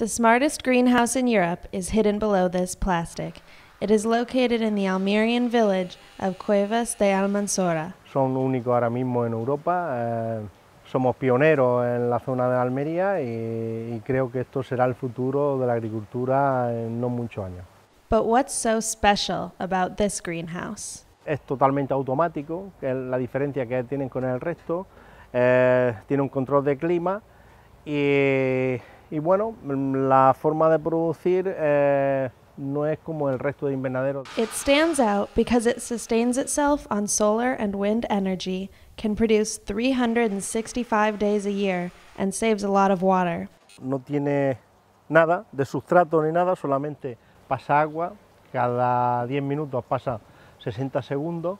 The smartest greenhouse in Europe is hidden below this plastic. It is located in the Almerian village of Cuevas de Almanzora. Son únicos ahora mismo en Europa. eh, somos pioneros en la zona de Almería y, y creo que esto será el futuro de la agricultura en no muchos años. But what's so special about this greenhouse? Es totalmente automático, que es la diferencia que tienen con el resto. eh, tiene un control de clima y, y bueno, mm, la forma de producir eh, no es como el resto de invernaderos. It stands out because it sustains itself on solar and wind energy, can produce 365 days a year, and saves a lot of water. no tiene nada de sustrato ni nada, solamente pasa agua, cada 10 minutos pasa 60 segundos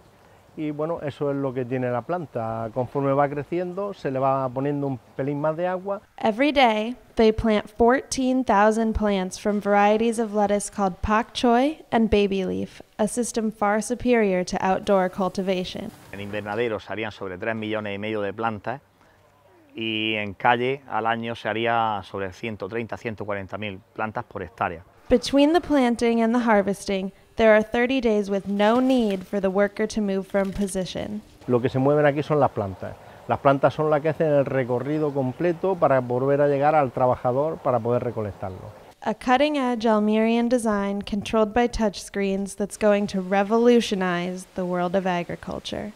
y bueno, eso es lo que tiene la planta. Conforme va creciendo se le va poniendo un pelín más de agua Every day, they plant 14,000 plants from varieties of lettuce called pak choi and baby leaf, a system far superior to outdoor cultivation. En invernadero se harían sobre 3 millones y medio de plantas y en calle al año se haría sobre 130, 140 mil plantas por hectárea. Between the planting and the harvesting, there are 30 days with no need for the worker to move from position. Lo que se mueven aquí son las plantas. Las plantas son las que hacen el recorrido completo para volver a llegar al trabajador para poder recolectarlo. A cutting edge Almerian design controlled by touchscreens that's going to revolutionize the world of agriculture.